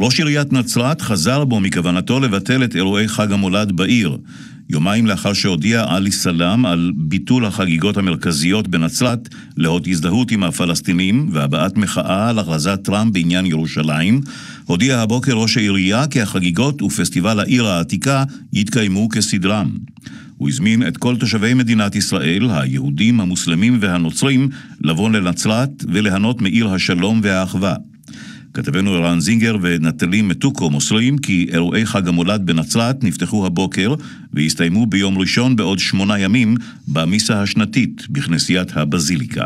ראש עיריית נצרת חזר בו מכוונתו לבטל את אירועי חג המולד בעיר. יומיים לאחר שהודיע עלי סלאם על ביטול החגיגות המרכזיות בנצרת לאות הזדהות עם הפלסטינים והבעת מחאה על הכרזת טראמפ בעניין ירושלים, הודיע הבוקר ראש העירייה כי החגיגות ופסטיבל העיר העתיקה יתקיימו כסדרם. הוא הזמין את כל תושבי מדינת ישראל, היהודים, המוסלמים והנוצרים, לבוא לנצרת וליהנות מעיר השלום והאחווה. כתבנו ערן זינגר ונטלי מתוקו מוסרים כי אירועי חג המולד בנצרת נפתחו הבוקר והסתיימו ביום ראשון בעוד שמונה ימים במיסה השנתית בכנסיית הבזיליקה.